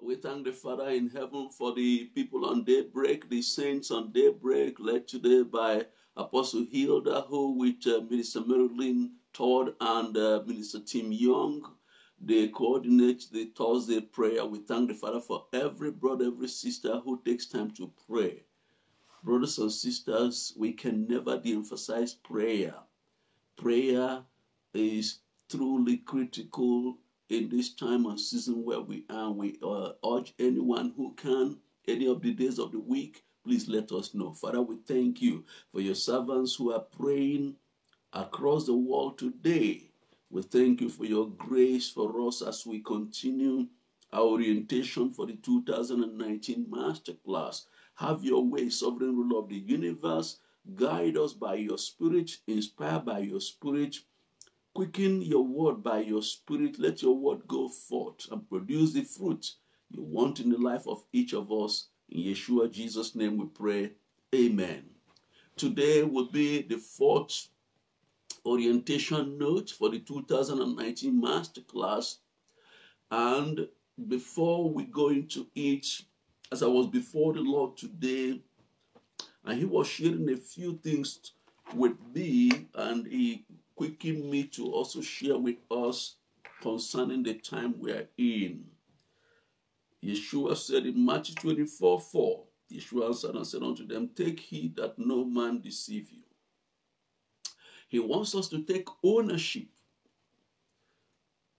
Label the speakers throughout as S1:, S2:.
S1: We thank the Father in heaven for the people on daybreak, the saints on daybreak, led today by Apostle Hilda, who with uh, Minister Marilyn Todd and uh, Minister Tim Young, they coordinate the Thursday prayer. We thank the Father for every brother, every sister who takes time to pray. Brothers and sisters, we can never de-emphasize prayer. Prayer is truly critical in this time and season where we are. We uh, urge anyone who can, any of the days of the week, please let us know. Father, we thank you for your servants who are praying across the world today. We thank you for your grace for us as we continue our orientation for the 2019 Masterclass. Have your way, sovereign ruler of the universe. Guide us by your spirit, inspire by your spirit Quicken your word by your spirit. Let your word go forth and produce the fruit you want in the life of each of us. In Yeshua Jesus' name we pray. Amen. Today will be the fourth orientation note for the 2019 masterclass. And before we go into it, as I was before the Lord today, and He was sharing a few things with me, and He quicken me to also share with us concerning the time we are in. Yeshua said in Matthew 24 4, Yeshua answered and said unto them, Take heed that no man deceive you. He wants us to take ownership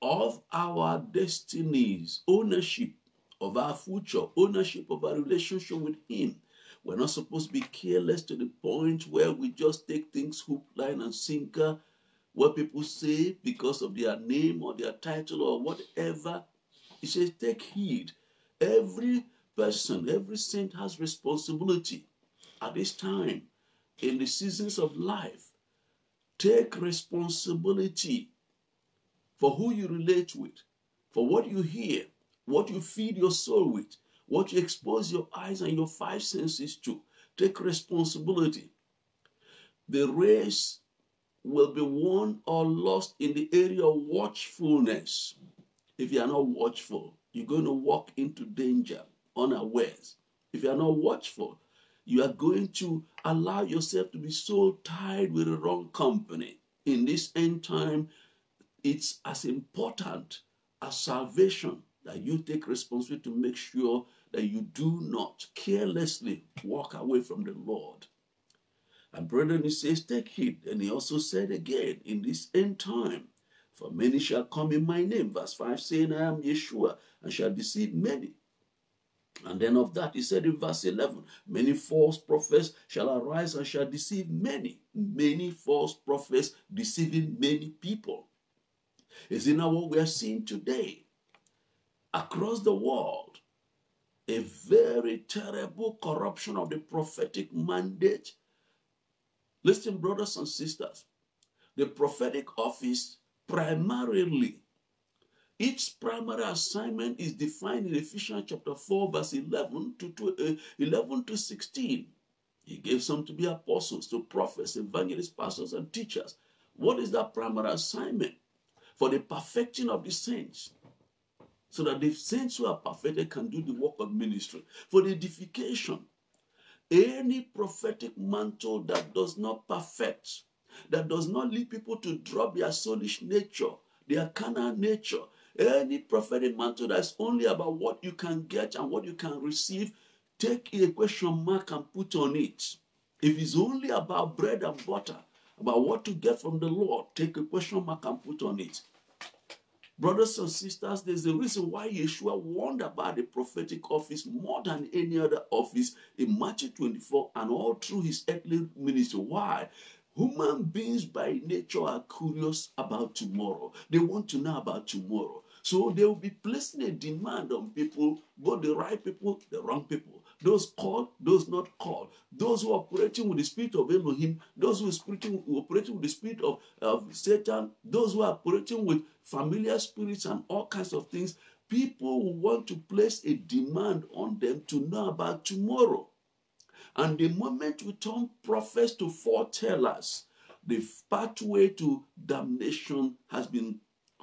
S1: of our destinies, ownership of our future, ownership of our relationship with Him. We're not supposed to be careless to the point where we just take things hook, line, and sinker what people say because of their name or their title or whatever. He says, take heed. Every person, every saint has responsibility at this time in the seasons of life. Take responsibility for who you relate with, for what you hear, what you feed your soul with, what you expose your eyes and your five senses to. Take responsibility. The race will be won or lost in the area of watchfulness. If you are not watchful, you're going to walk into danger unawares. If you are not watchful, you are going to allow yourself to be so tied with the wrong company. In this end time, it's as important as salvation that you take responsibility to make sure that you do not carelessly walk away from the Lord. And brethren, he says, take heed. And he also said again, in this end time, for many shall come in my name. Verse 5 saying, I am Yeshua, and shall deceive many. And then of that, he said in verse 11, many false prophets shall arise and shall deceive many. Many false prophets deceiving many people. Is it not what we are seeing today? Across the world, a very terrible corruption of the prophetic mandate Listen, brothers and sisters, the prophetic office primarily, its primary assignment is defined in Ephesians chapter 4, verse 11 to, uh, 11 to 16. He gave some to be apostles, to prophets, evangelists, pastors, and teachers. What is that primary assignment? For the perfecting of the saints, so that the saints who are perfected can do the work of ministry. For the edification, any prophetic mantle that does not perfect, that does not lead people to drop their soulish nature, their carnal nature, any prophetic mantle that's only about what you can get and what you can receive, take a question mark and put on it. If it's only about bread and butter, about what to get from the Lord, take a question mark and put on it. Brothers and sisters, there's a reason why Yeshua warned about the prophetic office more than any other office in Matthew 24 and all through his earthly ministry. Why? Human beings by nature are curious about tomorrow. They want to know about tomorrow. So they will be placing a demand on people, both the right people, the wrong people those called, those not called, those who are operating with the spirit of Elohim, those who are operating, with the spirit of, of Satan, those who are operating with familiar spirits and all kinds of things. People who want to place a demand on them to know about tomorrow. And the moment we turn prophets to foretellers, the pathway to damnation has been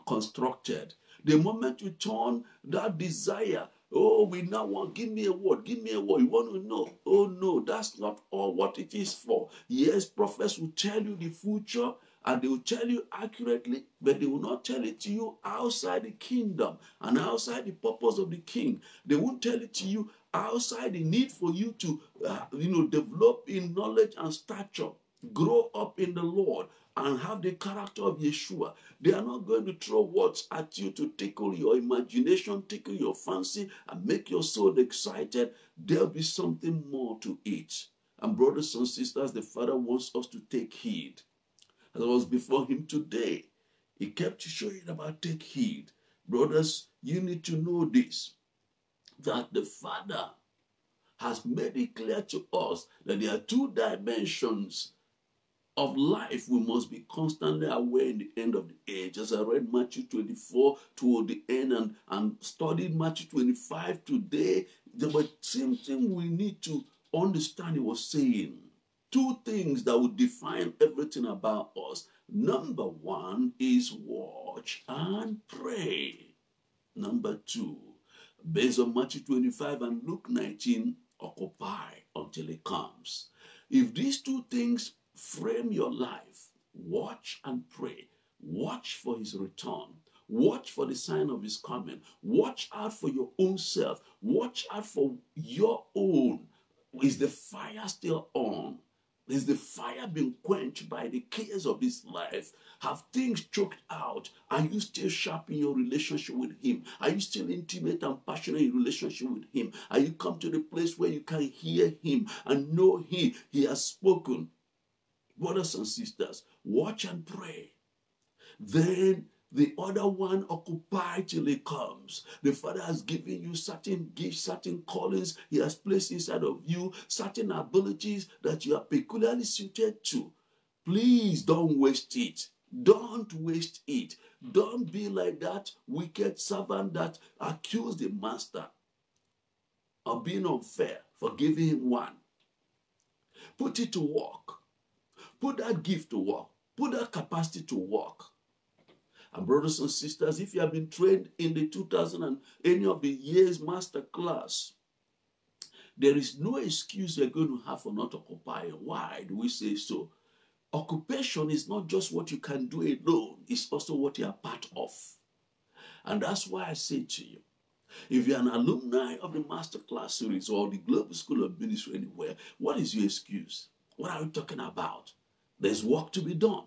S1: constructed. The moment we turn that desire Oh, we now want, give me a word, give me a word. You want to know? Oh, no, that's not all what it is for. Yes, prophets will tell you the future and they will tell you accurately, but they will not tell it to you outside the kingdom and outside the purpose of the king. They won't tell it to you outside the need for you to, uh, you know, develop in knowledge and stature, grow up in the Lord, and have the character of Yeshua. They are not going to throw words at you to tickle your imagination, tickle your fancy, and make your soul excited. There'll be something more to it. And brothers and sisters, the Father wants us to take heed. As I was before Him today, He kept showing about take heed. Brothers, you need to know this that the Father has made it clear to us that there are two dimensions of life we must be constantly aware in the end of the age. As I read Matthew 24 toward the end and, and studied Matthew 25 today, the same thing we need to understand he was saying. Two things that would define everything about us. Number one is watch and pray. Number two, based on Matthew 25 and Luke 19, occupy until it comes. If these two things frame your life, watch and pray, watch for his return, watch for the sign of his coming, watch out for your own self, watch out for your own. Is the fire still on? Is the fire being quenched by the cares of this life? Have things choked out? Are you still sharp in your relationship with Him? Are you still intimate and passionate in relationship with Him? Are you come to the place where you can hear Him and know He? He has spoken. Brothers and sisters, watch and pray. Then the other one occupy till he comes. The Father has given you certain gifts, certain callings. He has placed inside of you certain abilities that you are peculiarly suited to. Please don't waste it. Don't waste it. Don't be like that wicked servant that accused the master of being unfair for giving him one. Put it to work. Put that gift to work. Put that capacity to work. And brothers and sisters, if you have been trained in the 2000 and any of the years master class, there is no excuse you're going to have for not occupying. Why do we say so? Occupation is not just what you can do alone, it's also what you are part of. And that's why I say to you, if you're an alumni of the master class series or the Global School of Ministry anywhere, what is your excuse? What are we talking about? There's work to be done.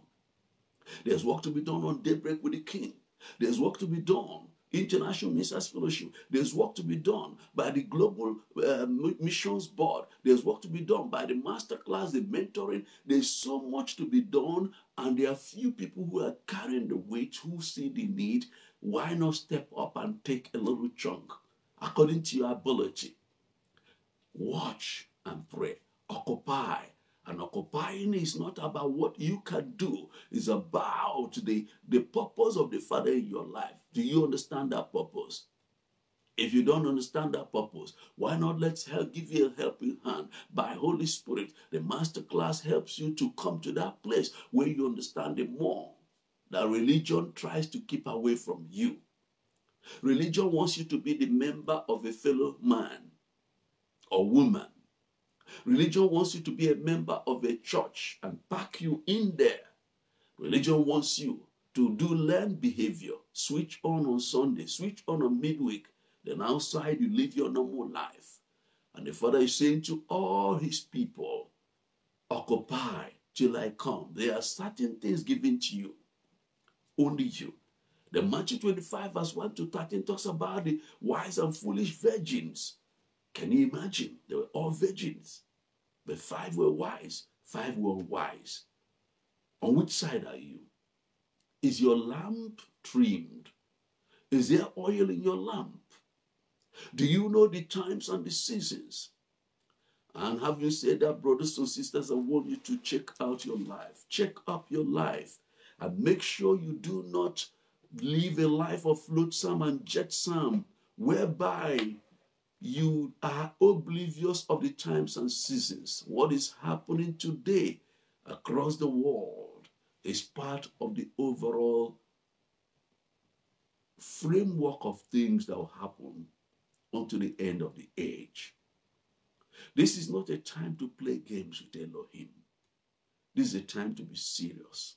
S1: There's work to be done on daybreak with the king. There's work to be done. International Ministers Fellowship. There's work to be done by the Global uh, Missions Board. There's work to be done by the master class, the mentoring. There's so much to be done, and there are few people who are carrying the weight who see the need. Why not step up and take a little chunk according to your ability? Watch and pray. Occupy and occupying is not about what you can do, it's about the, the purpose of the Father in your life. Do you understand that purpose? If you don't understand that purpose, why not let's help give you a helping hand by Holy Spirit? The master class helps you to come to that place where you understand it more. That religion tries to keep away from you. Religion wants you to be the member of a fellow man or woman Religion wants you to be a member of a church and pack you in there. Religion wants you to do learned behavior, switch on on Sunday, switch on on midweek. Then outside you live your normal life. And the Father is saying to all his people, occupy till I come. There are certain things given to you, only you. The Matthew 25 verse 1 to 13 talks about the wise and foolish virgins. Can you imagine? They were all virgins. But five were wise, five were wise. On which side are you? Is your lamp trimmed? Is there oil in your lamp? Do you know the times and the seasons? And having said that, brothers and sisters, I want you to check out your life. Check up your life and make sure you do not live a life of flotsam and jetsam, whereby you are oblivious of the times and seasons. What is happening today across the world is part of the overall framework of things that will happen until the end of the age. This is not a time to play games with Elohim. This is a time to be serious.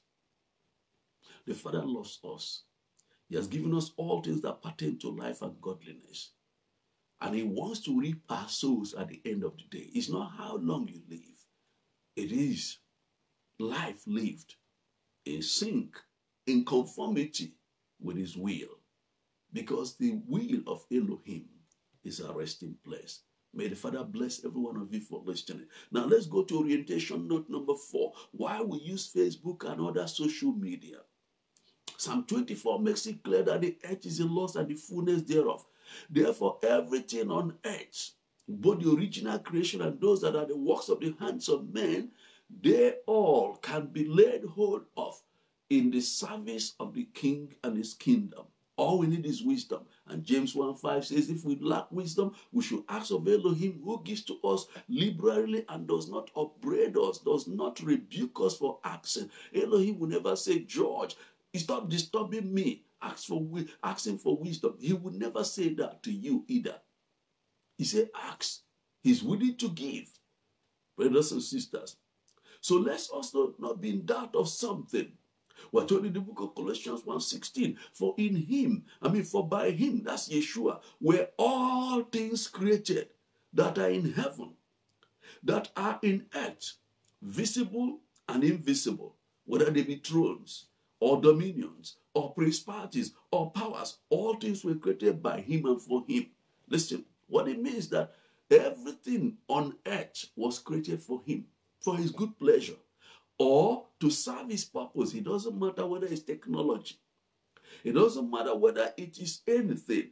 S1: The Father loves us. He has given us all things that pertain to life and godliness. And He wants to reap our souls at the end of the day. It's not how long you live, it is life lived in sync, in conformity with His will. Because the will of Elohim is our resting place. May the Father bless every one of you for listening. Now let's go to orientation note number four. Why we use Facebook and other social media. Psalm 24 makes it clear that the earth is the loss and the fullness thereof. Therefore, everything on earth, both the original creation and those that are the works of the hands of men, they all can be laid hold of in the service of the king and his kingdom. All we need is wisdom. And James 1 5 says, If we lack wisdom, we should ask of Elohim, who gives to us liberally and does not upbraid us, does not rebuke us for asking. Elohim will never say, George, stop disturbing me. Ask for asking for wisdom. He would never say that to you either. He said, Ask. He's willing to give. Brothers and sisters. So let's also not be in doubt of something. We're told in the book of Colossians 1.16, for in him, I mean, for by him, that's Yeshua, were all things created that are in heaven, that are in earth, visible and invisible, whether they be thrones or dominions or principalities or powers, all things were created by him and for him. Listen, what it means that everything on earth was created for him, for his good pleasure or to serve his purpose. It doesn't matter whether it's technology, it doesn't matter whether it is anything.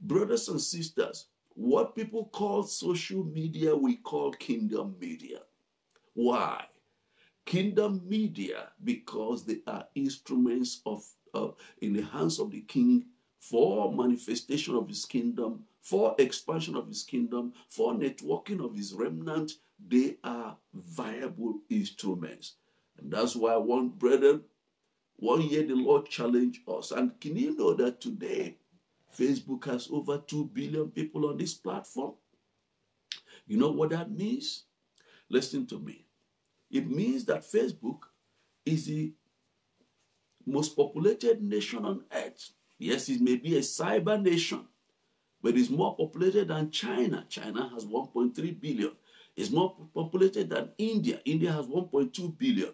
S1: Brothers and sisters, what people call social media, we call kingdom media. Why? Kingdom media, because they are instruments of uh, in the hands of the king for manifestation of his kingdom, for expansion of his kingdom, for networking of his remnant, they are viable instruments. And that's why one brethren, one year the Lord challenged us. And can you know that today Facebook has over 2 billion people on this platform? You know what that means? Listen to me. It means that Facebook is the most populated nation on earth. Yes, it may be a cyber nation, but it's more populated than China. China has 1.3 billion. It's more populated than India. India has 1.2 billion.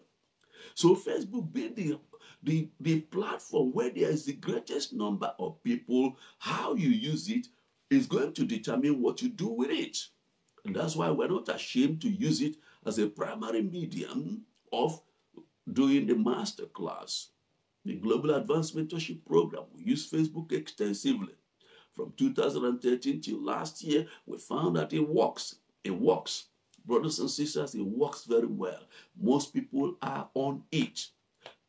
S1: So Facebook being the, the, the platform where there is the greatest number of people, how you use it is going to determine what you do with it. And that's why we're not ashamed to use it as a primary medium of doing the master class. The Global Advanced Mentorship Program, we use Facebook extensively. From 2013 till last year, we found that it works. It works. Brothers and sisters, it works very well. Most people are on it.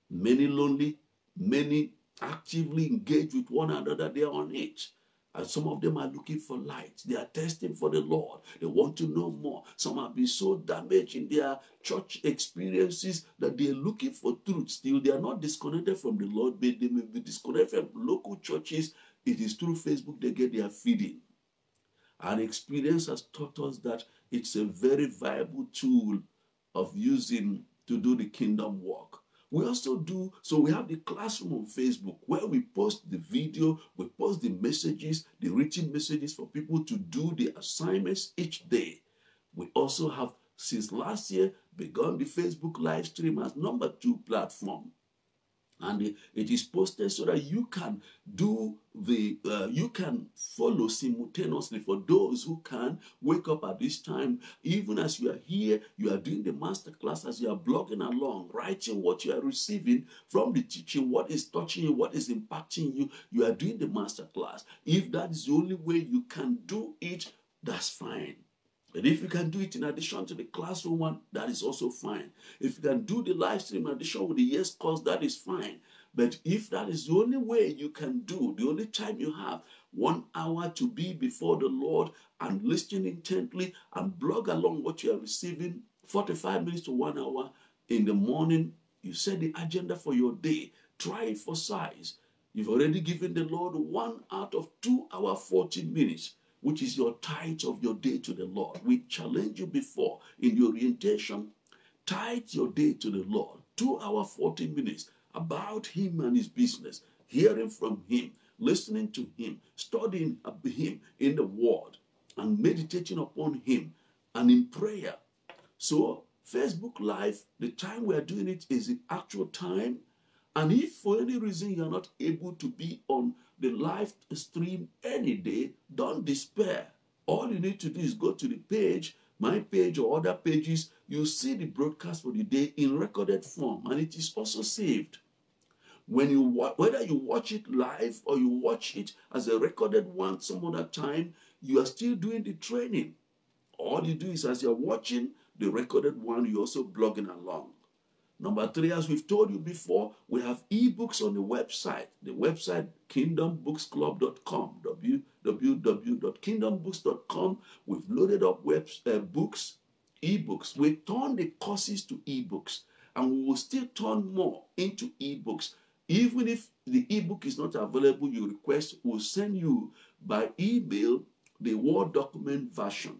S1: Many lonely, many actively engaged with one another, they are on it. And some of them are looking for light. They are testing for the Lord. They want to know more. Some have been so damaged in their church experiences that they are looking for truth still. They are not disconnected from the Lord, but they may be disconnected from local churches. It is through Facebook they get their feeding. And experience has taught us that it's a very viable tool of using to do the kingdom work. We also do, so we have the classroom on Facebook where we post the video, we post the messages, the written messages for people to do the assignments each day. We also have, since last year, begun the Facebook live stream as number two platform and it is posted so that you can do the uh, you can follow simultaneously for those who can wake up at this time. Even as you are here you are doing the master class as you are blogging along writing what you are receiving from the teaching what is touching you what is impacting you you are doing the master class if that is the only way you can do it that's fine but if you can do it in addition to the classroom one, that is also fine. If you can do the live stream in addition with the yes course, that is fine. But if that is the only way you can do, the only time you have one hour to be before the Lord and listen intently and blog along what you are receiving, 45 minutes to one hour in the morning, you set the agenda for your day. Try it for size. You've already given the Lord one out of two hour 40 minutes which is your tithe of your day to the Lord. We challenge you before in the orientation, tithe your day to the Lord. Two hour, 40 minutes about Him and His business, hearing from Him, listening to Him, studying Him in the Word, and meditating upon Him and in prayer. So, Facebook Live, the time we are doing it is the actual time. And if for any reason you're not able to be on the live stream any day, don't despair. All you need to do is go to the page, my page or other pages. You see the broadcast for the day in recorded form, and it is also saved. When you whether you watch it live or you watch it as a recorded one some other time, you are still doing the training. All you do is as you're watching the recorded one, you're also blogging along. Number three, as we've told you before, we have ebooks on the website. The website kingdombooksclub.com, www.kingdombooks.com. We've loaded up web, uh, books, ebooks. We turn the courses to ebooks, and we will still turn more into ebooks. Even if the ebook is not available, you request, we'll send you by email the Word document version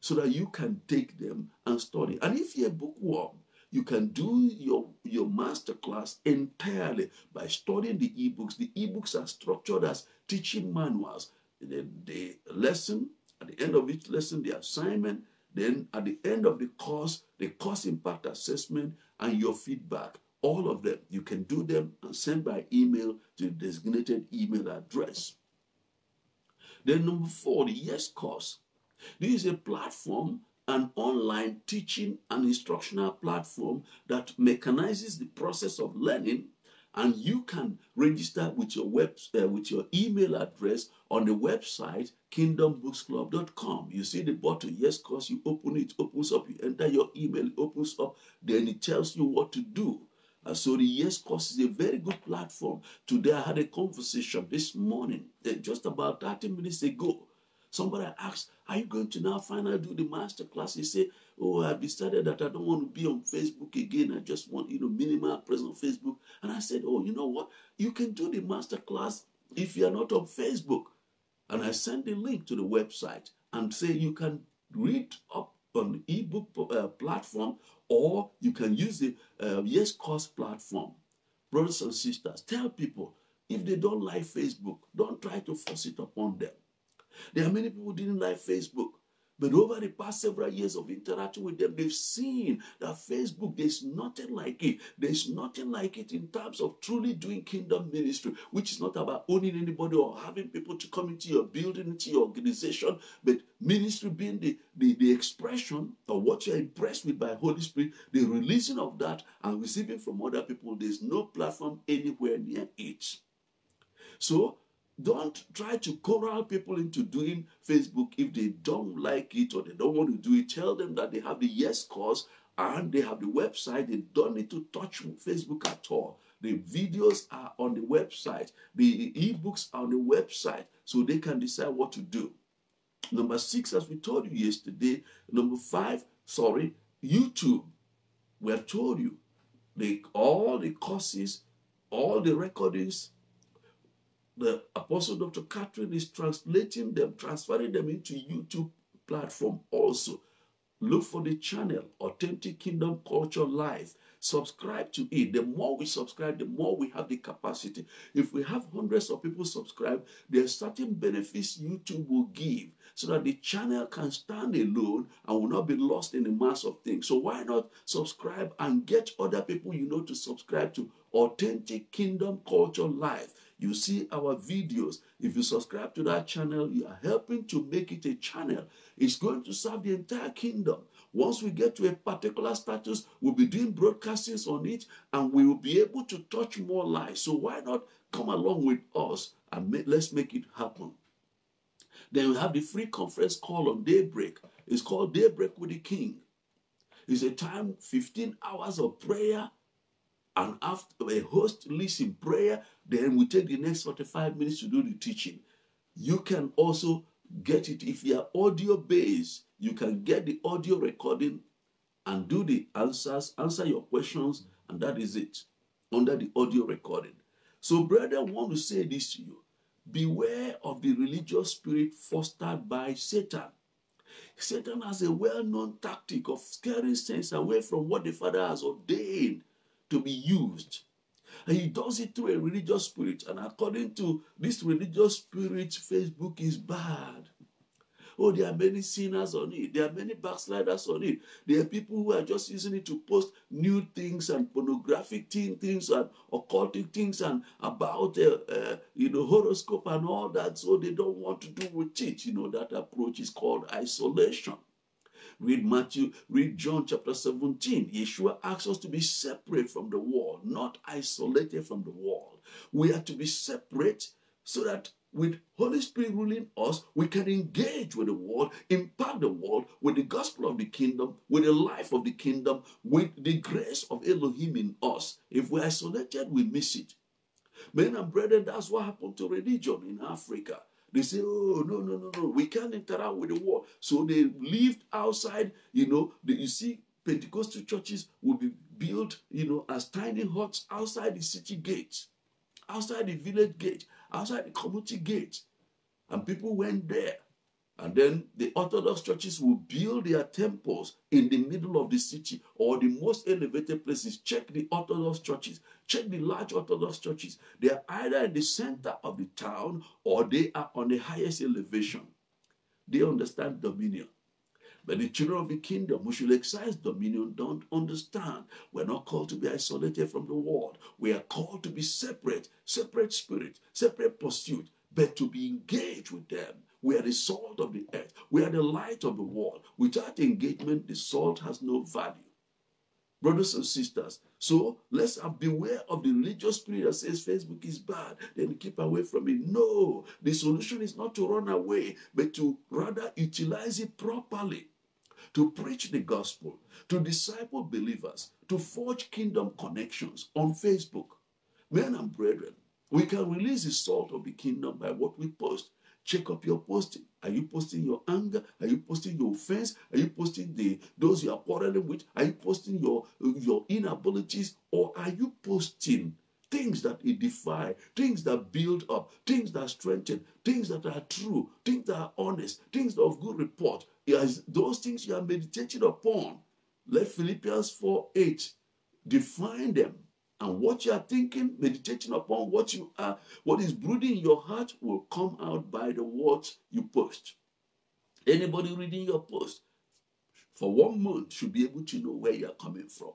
S1: so that you can take them and study. And if you're a bookworm, you can do your, your master class entirely by studying the ebooks. The ebooks are structured as teaching manuals. The, the lesson, at the end of each lesson, the assignment, then at the end of the course, the course impact assessment, and your feedback. All of them, you can do them and send by email to the designated email address. Then number four, the yes course. This is a platform an online teaching and instructional platform that mechanizes the process of learning and you can register with your web uh, with your email address on the website kingdombooksclub.com you see the button yes course you open it opens up you enter your email it opens up then it tells you what to do. Uh, so the yes course is a very good platform. Today i had a conversation this morning uh, just about 30 minutes ago Somebody asked, Are you going to now finally do the master class? He said, Oh, I've decided that I don't want to be on Facebook again. I just want, you know, minimal presence on Facebook. And I said, Oh, you know what? You can do the master class if you're not on Facebook. And I sent the link to the website and say you can read up on ebook uh, platform or you can use the uh, Yes Course platform. Brothers and sisters, tell people if they don't like Facebook, don't try to force it upon them. There are many people didn't like Facebook. But over the past several years of interacting with them, they've seen that Facebook, there's nothing like it. There's nothing like it in terms of truly doing kingdom ministry, which is not about owning anybody or having people to come into your building, into your organization, but ministry being the, the, the expression of what you're impressed with by Holy Spirit, the releasing of that and receiving from other people. There's no platform anywhere near it. So don't try to corral people into doing Facebook if they don't like it or they don't want to do it. Tell them that they have the yes course and they have the website. They don't need to touch Facebook at all. The videos are on the website, the ebooks are on the website, so they can decide what to do. Number six, as we told you yesterday. Number five, sorry, YouTube. We have told you the, all the courses, all the recordings the Apostle Dr. Catherine is translating them, transferring them into YouTube platform also. Look for the channel, Authentic Kingdom Culture Live. Subscribe to it. The more we subscribe, the more we have the capacity. If we have hundreds of people subscribe, there are certain benefits YouTube will give so that the channel can stand alone and will not be lost in the mass of things. So why not subscribe and get other people you know to subscribe to Authentic Kingdom Culture Live? You see our videos. If you subscribe to that channel, you are helping to make it a channel. It's going to serve the entire kingdom. Once we get to a particular status, we'll be doing broadcastings on it and we will be able to touch more lives. So why not come along with us and make, let's make it happen. Then we have the free conference call on daybreak. It's called Daybreak with the King. It's a time, 15 hours of prayer and after a host leads in prayer, then we take the next 45 minutes to do the teaching. You can also get it if you are audio based, you can get the audio recording and do the answers, answer your questions, and that is it under the audio recording. So, brother, I want to say this to you. beware of the religious spirit fostered by Satan. Satan has a well known tactic of scaring saints away from what the Father has ordained to be used. And he does it through a religious spirit. And according to this religious spirit, Facebook is bad. Oh, there are many sinners on it. There are many backsliders on it. There are people who are just using it to post new things and pornographic things and occultic things and about, uh, uh, you know, horoscope and all that. So they don't want to do with it. You know, that approach is called isolation. Read Matthew, read John chapter 17. Yeshua asks us to be separate from the world, not isolated from the world. We are to be separate so that with Holy Spirit ruling us, we can engage with the world, impact the world with the gospel of the kingdom, with the life of the kingdom, with the grace of Elohim in us. If we're isolated, we miss it. Men and brethren, that's what happened to religion in Africa. They say, oh, no, no, no, no, we can't interact with the world. So they lived outside, you know, the, you see, Pentecostal churches will be built, you know, as tiny huts outside the city gates, outside the village gate, outside the community gate. And people went there. And then the Orthodox churches will build their temples in the middle of the city or the most elevated places. Check the Orthodox churches. Check the large Orthodox churches. They are either in the center of the town or they are on the highest elevation. They understand dominion. But the children of the kingdom who should exercise dominion don't understand. We're not called to be isolated from the world. We are called to be separate, separate spirit, separate pursuit, but to be engaged with them. We are the salt of the earth. We are the light of the world. Without engagement, the salt has no value. Brothers and sisters, so let's beware of the religious spirit that says Facebook is bad, then keep away from it. No, the solution is not to run away, but to rather utilize it properly to preach the gospel, to disciple believers, to forge kingdom connections on Facebook. Men and brethren, we can release the salt of the kingdom by what we post. Check up your posting. Are you posting your anger? Are you posting your offense? Are you posting the those you are quarreling with? Are you posting your your inabilities? Or are you posting things that edify, things that build up, things that strengthen, things that are true, things that are honest, things of good report, as those things you are meditating upon, let Philippians 4 8 define them. And what you are thinking, meditating upon what you are, what is brooding in your heart will come out by the words you post. Anybody reading your post for one month should be able to know where you are coming from.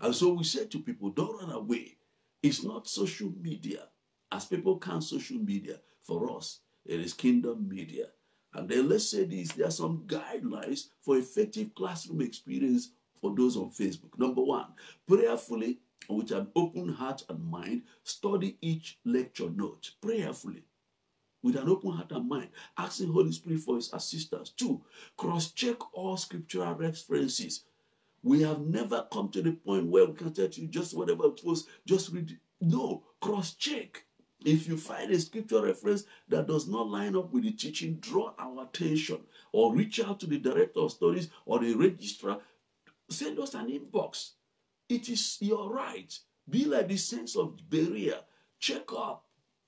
S1: And so we say to people, don't run away. It's not social media. As people count social media, for us, it is kingdom media. And then let's say this there are some guidelines for effective classroom experience for those on Facebook. Number one, prayerfully, with an open heart and mind, study each lecture note prayerfully. With an open heart and mind, asking Holy Spirit for His assistance. Two, cross check all scriptural references. We have never come to the point where we can tell you just whatever it was, just read. No, cross check. If you find a scripture reference that does not line up with the teaching, draw our attention or reach out to the director of studies or the registrar. Send us an inbox. It is your right. Be like the saints of Berea. Check up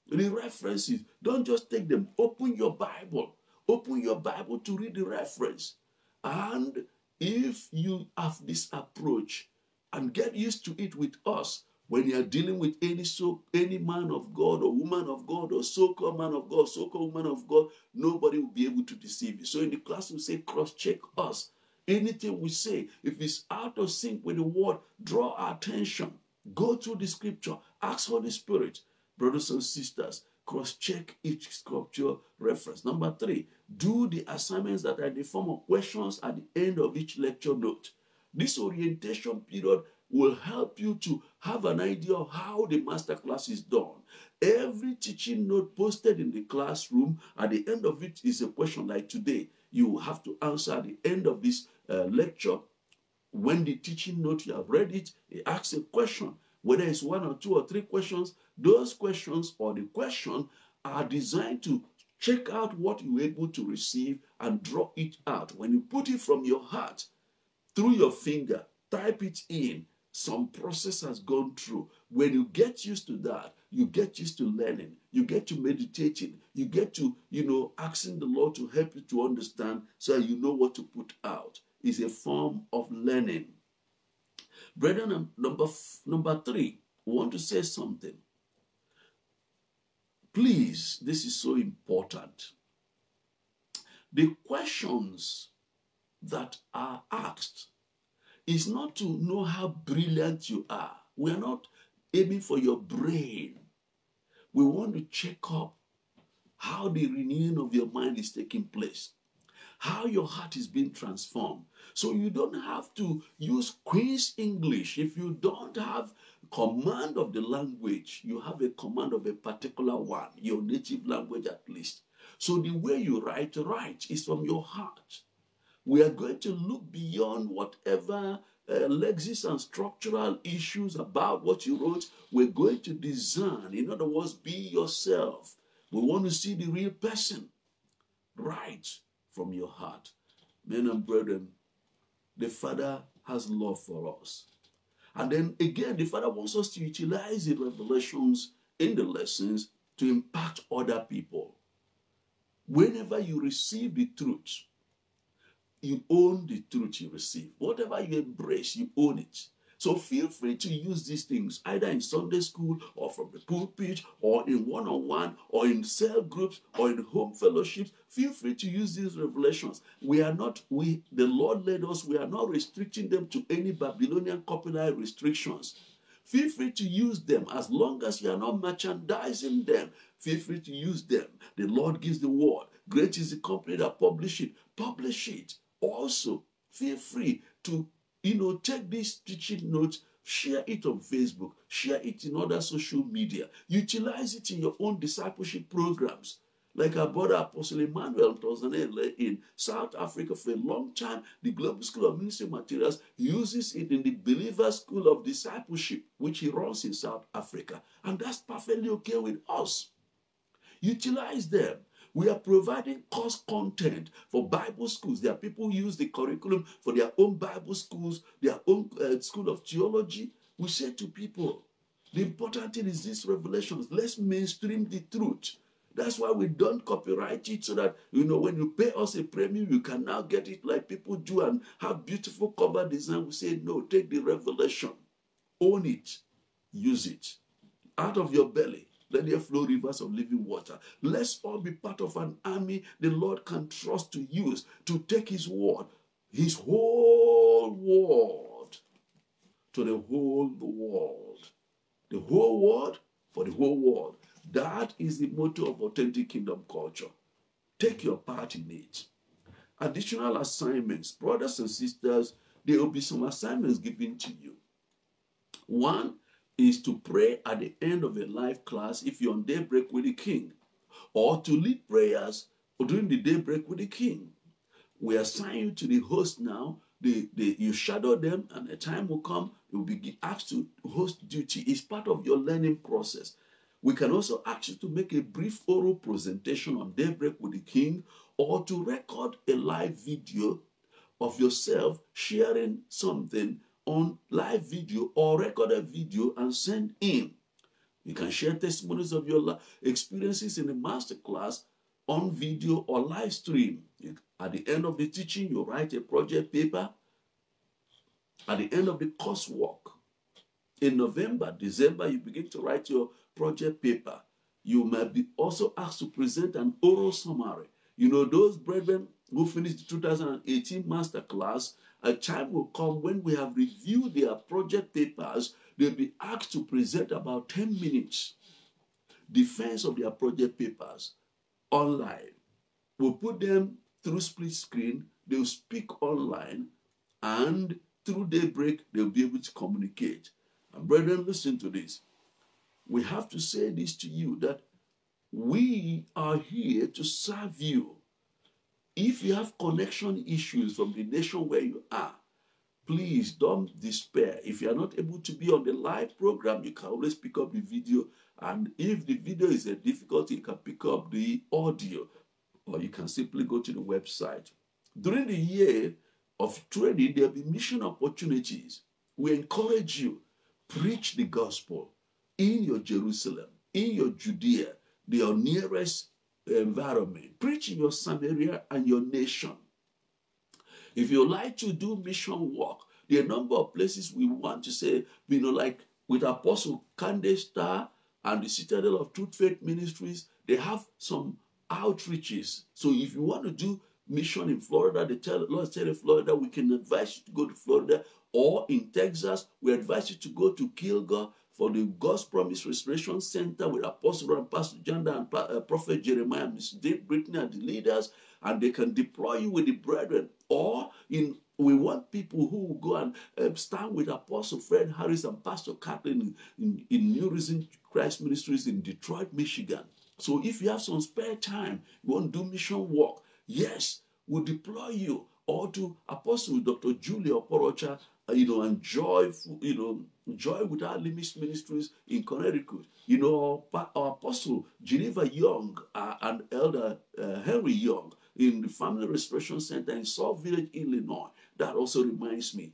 S1: the references. Don't just take them. Open your Bible. Open your Bible to read the reference. And if you have this approach and get used to it with us, when you are dealing with any so any man of God or woman of God or so-called man of God, so-called woman of God, nobody will be able to deceive you. So in the class we say cross-check us. Anything we say, if it's out of sync with the word, draw our attention. Go through the scripture. Ask Holy Spirit. Brothers and sisters, cross-check each scripture reference. Number three, do the assignments that are in the form of questions at the end of each lecture note. This orientation period will help you to have an idea of how the master class is done. Every teaching note posted in the classroom, at the end of it is a question like today. You have to answer at the end of this uh, lecture. When the teaching note, you have read it, it asks a question. Whether it's one or two or three questions, those questions or the question are designed to check out what you're able to receive and draw it out. When you put it from your heart through your finger, type it in, some process has gone through. When you get used to that, you get used to learning, you get to meditating, you get to, you know, asking the Lord to help you to understand so you know what to put out. Is a form of learning. Brethren, um, number, number three, want to say something. Please, this is so important. The questions that are asked is not to know how brilliant you are. We are not aiming for your brain. We want to check up how the renewing of your mind is taking place, how your heart is being transformed. So you don't have to use Queen's English. If you don't have command of the language, you have a command of a particular one, your native language at least. So the way you write, write is from your heart. We are going to look beyond whatever uh, and structural issues about what you wrote. We're going to discern. In other words, be yourself. We want to see the real person. Write from your heart. Men and brethren, the Father has love for us. And then again, the Father wants us to utilize the revelations in the lessons to impact other people. Whenever you receive the truth, you own the truth you receive. Whatever you embrace, you own it. So feel free to use these things either in Sunday school or from the pulpit or in one on one or in cell groups or in home fellowships. Feel free to use these revelations. We are not, we, the Lord led us, we are not restricting them to any Babylonian copyright restrictions. Feel free to use them as long as you are not merchandising them. Feel free to use them. The Lord gives the word. Great is the company that publish it. Publish it. Also, feel free to you know, take this teaching notes, share it on Facebook, share it in other social media, utilize it in your own discipleship programs. Like our brother Apostle Emmanuel Tozanele in South Africa for a long time, the Global School of Ministry Materials uses it in the Believer School of Discipleship, which he runs in South Africa. And that's perfectly okay with us. Utilize them. We are providing course content for Bible schools. There are people who use the curriculum for their own Bible schools, their own uh, school of theology. We say to people, the important thing is these revelations. Let's mainstream the truth. That's why we don't copyright it so that, you know, when you pay us a premium, you can now get it like people do and have beautiful cover design. We say, no, take the revelation, own it, use it out of your belly let there flow rivers of living water. Let's all be part of an army the Lord can trust to use to take His word, His whole word, to the whole world. The whole world for the whole world. That is the motto of authentic kingdom culture. Take your part in it. Additional assignments, brothers and sisters, there will be some assignments given to you. One is to pray at the end of a life class if you're on daybreak with the king, or to lead prayers during the daybreak with the king. We assign you to the host now. The, the, you shadow them, and a time will come, you'll be asked to host duty. It's part of your learning process. We can also ask you to make a brief oral presentation on daybreak with the king or to record a live video of yourself sharing something on live video or recorded video and send in. You can share testimonies of your experiences in the master class on video or live stream. At the end of the teaching, you write a project paper. At the end of the coursework, in November, December, you begin to write your project paper. You may be also asked to present an oral summary. You know, those brethren who finished the 2018 master class a time will come when we have reviewed their project papers, they'll be asked to present about 10 minutes defense of their project papers online. We'll put them through split screen, they'll speak online, and through daybreak, they'll be able to communicate. And brethren, listen to this. We have to say this to you that we are here to serve you. If you have connection issues from the nation where you are, please don't despair. If you are not able to be on the live program, you can always pick up the video. And if the video is a difficulty, you can pick up the audio or you can simply go to the website. During the year of training, there will be mission opportunities. We encourage you, preach the gospel in your Jerusalem. in your Judea, your nearest environment. Preach in your Samaria and your nation. If you like to do mission work, there are a number of places we want to say, you know, like with Apostle Candace Star and the Citadel of Truth Faith Ministries, they have some outreaches. So if you want to do mission in Florida, the tell, Lord tell Florida, we can advise you to go to Florida. Or in Texas, we advise you to go to Kilgore for the God's Promise Restoration Center with Apostle and Pastor John and uh, Prophet Jeremiah, Miss Dave Brittany, and the leaders, and they can deploy you with the brethren. Or in we want people who will go and uh, stand with Apostle Fred Harris and Pastor Kathleen in, in, in New Risen Christ Ministries in Detroit, Michigan. So if you have some spare time, you want to do mission work, yes, we'll deploy you. Or to Apostle Dr. Julia Porocha, uh, you know, and joy, you know, joy without limits ministries in Connecticut. You know, our, Apostle Geneva Young uh, and Elder uh, Henry Young in the Family Restoration Center in South Village, Illinois. That also reminds me.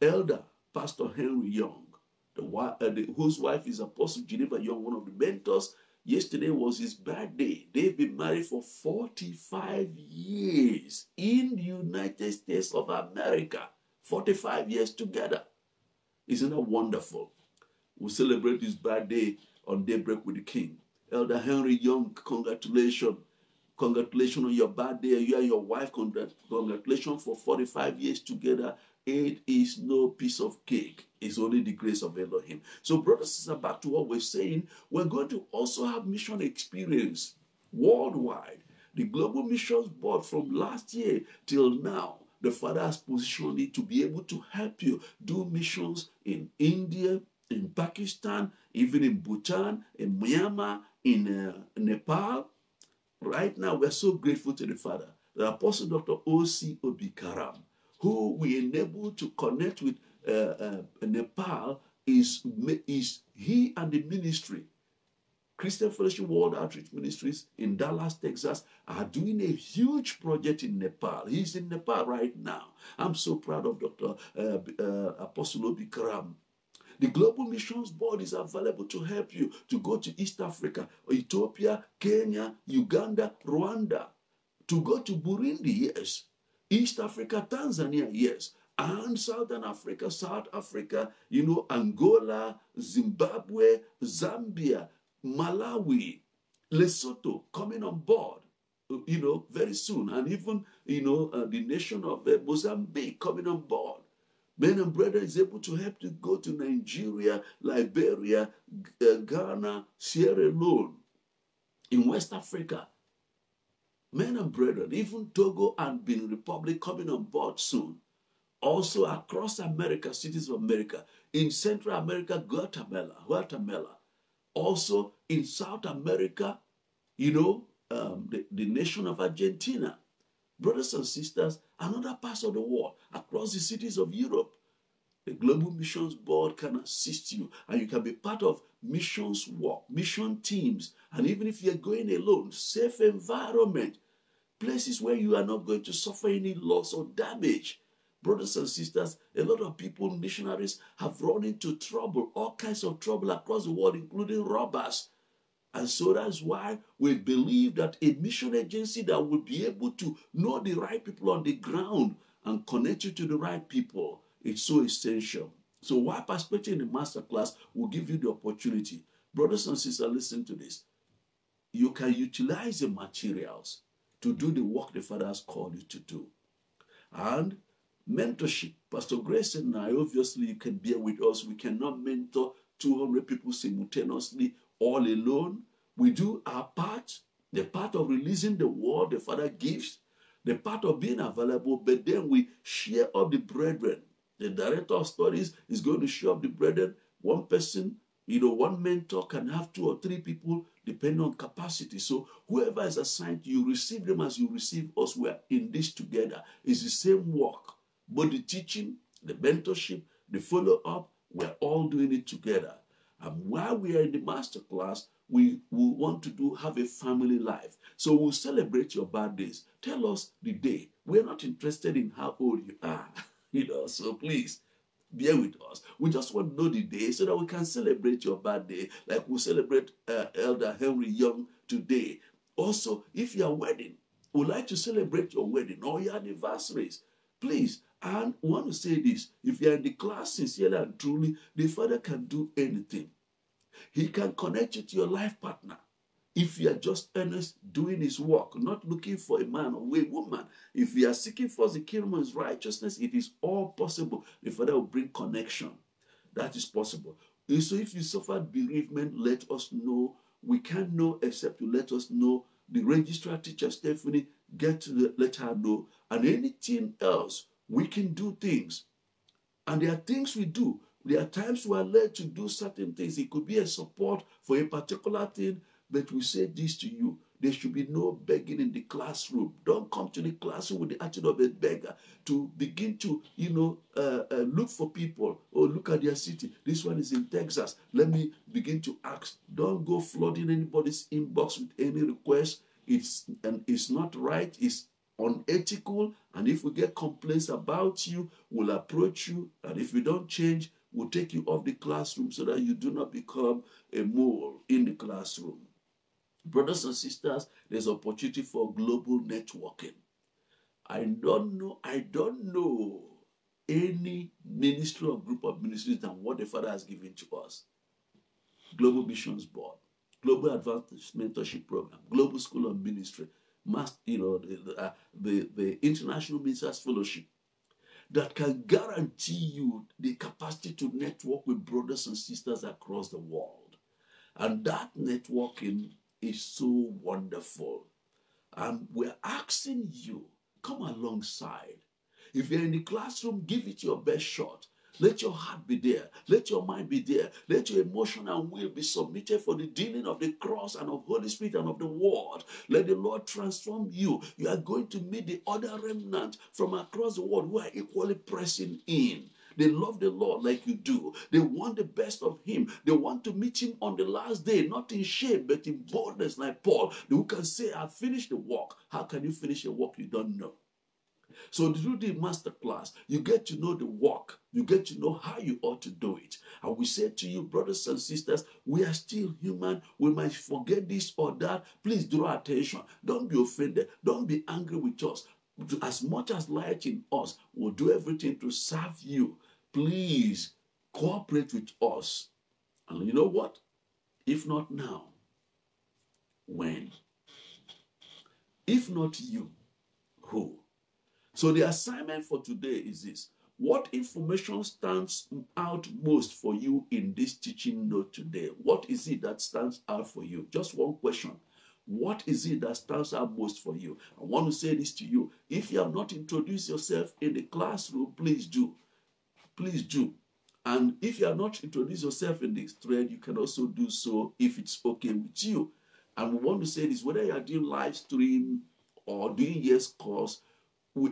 S1: Elder Pastor Henry Young, the, uh, the, whose wife is Apostle Geneva Young, one of the mentors. Yesterday was his birthday. They've been married for 45 years in the United States of America. 45 years together. Isn't that wonderful? We celebrate his birthday on Daybreak with the King. Elder Henry Young, congratulations. Congratulations on your birthday. You and your wife, congratulations for 45 years together. It is no piece of cake. It's only the grace of Elohim. So, brothers and sisters, back to what we're saying, we're going to also have mission experience worldwide. The Global Missions Board from last year till now, the Father has positioned it to be able to help you do missions in India, in Pakistan, even in Bhutan, in Myanmar, in uh, Nepal, Right now, we're so grateful to the Father. The Apostle Dr. O.C. Obikaram, who we enable to connect with uh, uh, Nepal, is, is he and the ministry, Christian Fellowship World Outreach Ministries in Dallas, Texas, are doing a huge project in Nepal. He's in Nepal right now. I'm so proud of Dr. Uh, uh, Apostle Obikaram the Global Missions Board is available to help you to go to East Africa, Ethiopia, Kenya, Uganda, Rwanda, to go to Burundi, yes, East Africa, Tanzania, yes, and Southern Africa, South Africa, you know, Angola, Zimbabwe, Zambia, Malawi, Lesotho coming on board, you know, very soon, and even, you know, uh, the nation of uh, Mozambique coming on board. Men and brethren is able to help to go to Nigeria, Liberia, uh, Ghana, Sierra Leone, in West Africa. Men and brethren, even Togo and Benin Republic coming on board soon. Also across America, cities of America, in Central America, Guatemala, Guatemala. Also in South America, you know, um, the, the nation of Argentina brothers and sisters, another parts of the world, across the cities of Europe. The Global Missions Board can assist you, and you can be part of missions work, mission teams, and even if you're going alone, safe environment, places where you are not going to suffer any loss or damage. Brothers and sisters, a lot of people, missionaries, have run into trouble, all kinds of trouble across the world, including robbers. And so that's why we believe that a mission agency that will be able to know the right people on the ground and connect you to the right people is so essential. So while participating in the masterclass will give you the opportunity, brothers and sisters, listen to this. You can utilize the materials to do the work the Father has called you to do. And mentorship. Pastor Grace and I, obviously, you can bear with us. We cannot mentor 200 people simultaneously all alone. We do our part, the part of releasing the word the Father gives, the part of being available, but then we share up the brethren. The director of studies is going to share up the brethren. One person, you know, one mentor can have two or three people depending on capacity. So whoever is assigned, you receive them as you receive us. We're in this together. It's the same work. But the teaching, the mentorship, the follow-up, we're all doing it together. And while we are in the master class, we will want to do have a family life. So we'll celebrate your birthdays. Tell us the day. We're not interested in how old you are, you know. So please, bear with us. We just want to know the day so that we can celebrate your birthday like we celebrate uh, Elder Henry Young today. Also, if you are wedding, would like to celebrate your wedding or your anniversaries, please. And want to say this if you are in the class sincerely and truly, the Father can do anything. He can connect you to your life partner. If you are just earnest doing his work, not looking for a man or a woman, if you are seeking for the kingdom his righteousness, it is all possible. The Father will bring connection. That is possible. So if you suffered bereavement, let us know. We can't know except you let us know the registrar teacher Stephanie get to the, let her know. And anything else, we can do things. And there are things we do. There are times we are led to do certain things. It could be a support for a particular thing, but we say this to you. There should be no begging in the classroom. Don't come to the classroom with the attitude of a beggar to begin to, you know, uh, uh, look for people or look at their city. This one is in Texas. Let me begin to ask. Don't go flooding anybody's inbox with any request. It's and it's not right. It's unethical. And if we get complaints about you, we'll approach you. And if you don't change, we'll take you off the classroom so that you do not become a mole in the classroom. Brothers and sisters, there's opportunity for global networking. I don't know, I don't know any ministry or group of ministries than what the Father has given to us. Global Missions Board, Global Advanced Mentorship Program, Global School of Ministry, Mass, you know, the, the, uh, the, the International Ministers Fellowship that can guarantee you the capacity to network with brothers and sisters across the world. And that networking is so wonderful. And we're asking you, come alongside. If you're in the classroom, give it your best shot. Let your heart be there. Let your mind be there. Let your emotion and will be submitted for the dealing of the cross and of Holy Spirit and of the word. Let the Lord transform you. You are going to meet the other remnant from across the world who are equally pressing in. They love the Lord like you do. They want the best of Him. They want to meet Him on the last day, not in shame, but in boldness, like Paul, who can say, I've finished the work. How can you finish a work you don't know? So through the master class, you get to know the work. You get to know how you ought to do it. And we say to you, brothers and sisters, we are still human. We might forget this or that. Please draw attention. Don't be offended. Don't be angry with us as much as light in us will do everything to serve you, please cooperate with us. And you know what? If not now, when? If not you, who? So the assignment for today is this. What information stands out most for you in this teaching note today? What is it that stands out for you? Just one question. What is it that stands out most for you? I want to say this to you. If you have not introduced yourself in the classroom, please do. Please do. And if you have not introduced yourself in this thread, you can also do so if it's okay with you. And we want to say this whether you are doing live stream or doing yes course,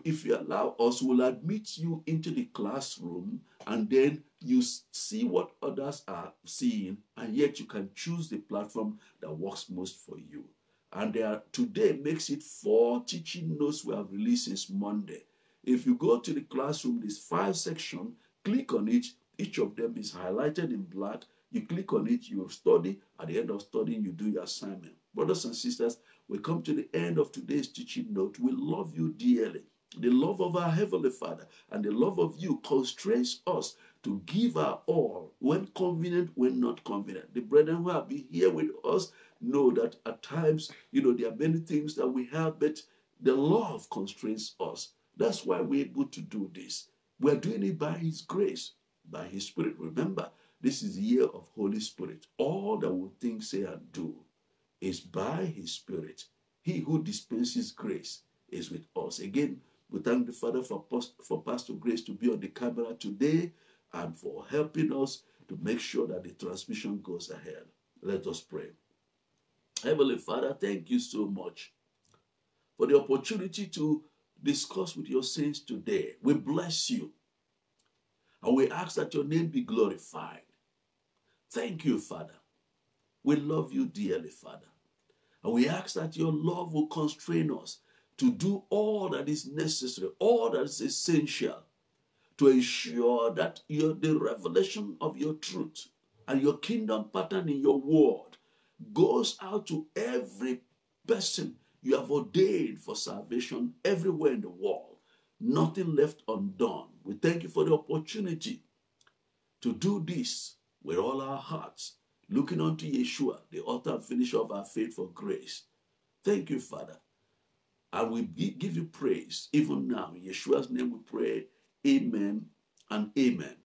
S1: if you allow us, we'll admit you into the classroom and then you see what others are seeing, and yet you can choose the platform that works most for you. And there today makes it four teaching notes we have released since Monday. If you go to the classroom, this five section, click on it. Each of them is highlighted in black. You click on it, you study. At the end of studying, you do your assignment. Brothers and sisters, we come to the end of today's teaching note. We love you dearly. The love of our Heavenly Father and the love of you constrains us to give our all when convenient, when not convenient. The brethren who have been here with us know that at times, you know, there are many things that we have, but the love constrains us. That's why we're able to do this. We're doing it by His grace, by His Spirit. Remember, this is the year of Holy Spirit. All that we think, say, and do is by His Spirit. He who dispenses grace is with us. Again, we thank the Father for, for Pastor Grace to be on the camera today and for helping us to make sure that the transmission goes ahead. Let us pray. Heavenly Father, thank you so much for the opportunity to discuss with your saints today. We bless you and we ask that your name be glorified. Thank you, Father. We love you dearly, Father. And we ask that your love will constrain us to do all that is necessary, all that is essential to ensure that your, the revelation of your truth and your kingdom pattern in your word goes out to every person you have ordained for salvation everywhere in the world. Nothing left undone. We thank you for the opportunity to do this with all our hearts, looking unto Yeshua, the author and finisher of our faith for grace. Thank you, Father. And we give you praise even now. In Yeshua's name we pray. Amen and amen.